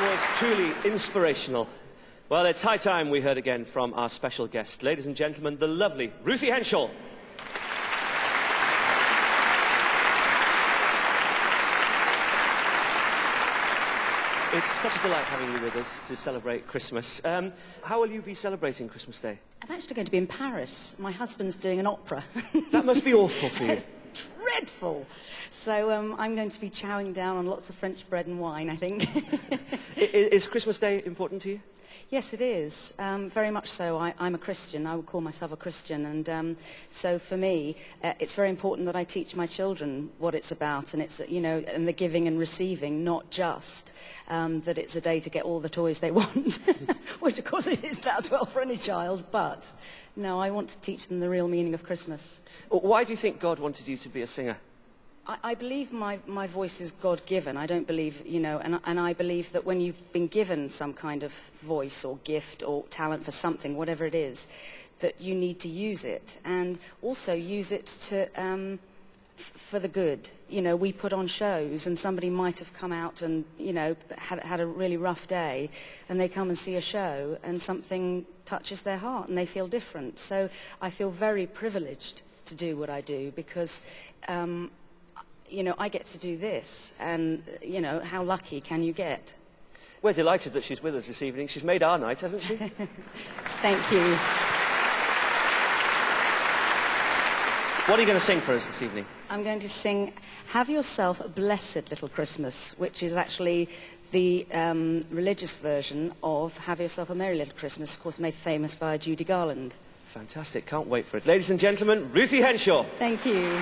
was truly inspirational. Well, it's high time we heard again from our special guest. Ladies and gentlemen, the lovely Ruthie Henshall. It's such a delight having you with us to celebrate Christmas. Um, how will you be celebrating Christmas Day? I'm actually going to be in Paris. My husband's doing an opera. That must be awful for you. Dreadful. So um, I'm going to be chowing down on lots of French bread and wine, I think. Is Christmas Day important to you? yes, it is. Um, very much so. I, I'm a Christian. I would call myself a Christian. And um, so for me, uh, it's very important that I teach my children what it's about. And it's, you know, and the giving and receiving, not just um, that it's a day to get all the toys they want, which of course it is that as well for any child. But no, I want to teach them the real meaning of Christmas. Why do you think God wanted you to be a singer? I, I believe my, my voice is God given. I don't believe, you know, and, and I believe that when you've been given some kind of voice or gift or talent for something, whatever it is, that you need to use it and also use it to, um, for the good. You know, we put on shows and somebody might have come out and, you know, had, had a really rough day and they come and see a show and something touches their heart and they feel different. So I feel very privileged to do what I do because um, you know, I get to do this, and, you know, how lucky can you get? We're delighted that she's with us this evening. She's made our night, hasn't she? Thank you. What are you going to sing for us this evening? I'm going to sing Have Yourself a Blessed Little Christmas, which is actually the um, religious version of Have Yourself a Merry Little Christmas, of course, made famous by Judy Garland. Fantastic. Can't wait for it. Ladies and gentlemen, Ruthie Henshall. Thank you.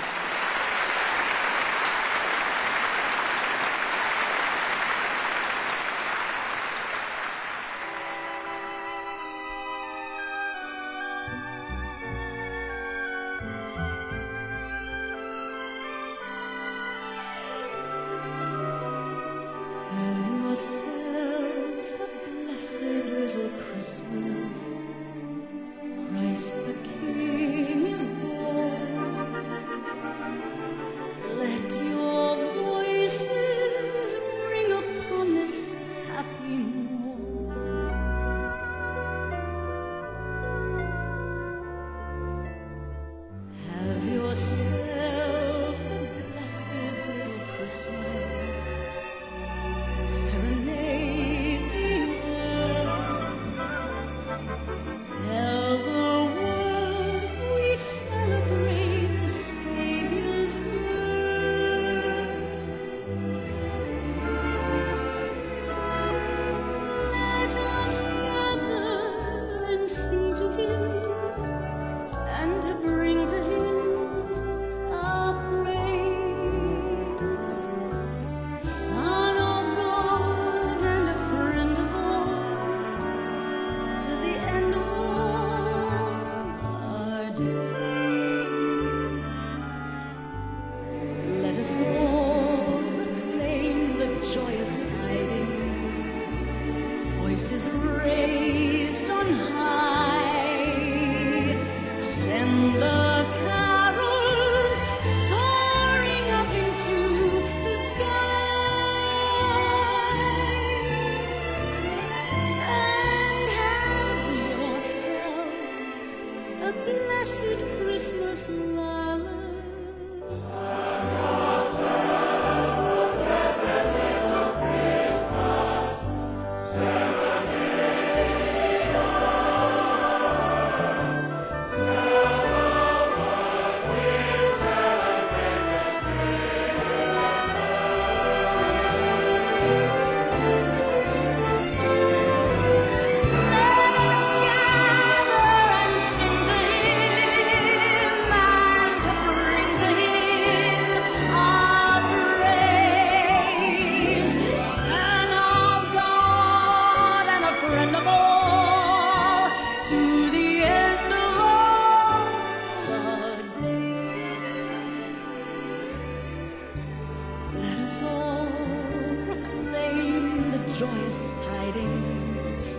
joyous tidings,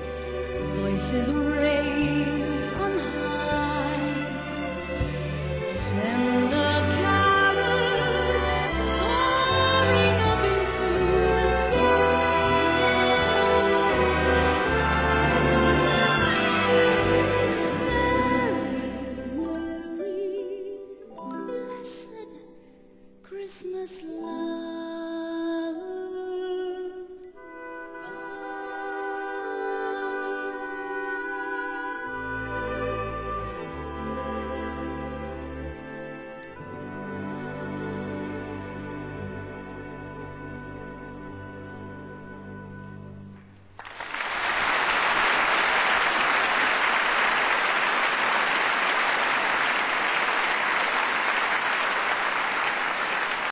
voices raised on high. Send the carols soaring up into the sky. Merry, merry, blessed Christmas love.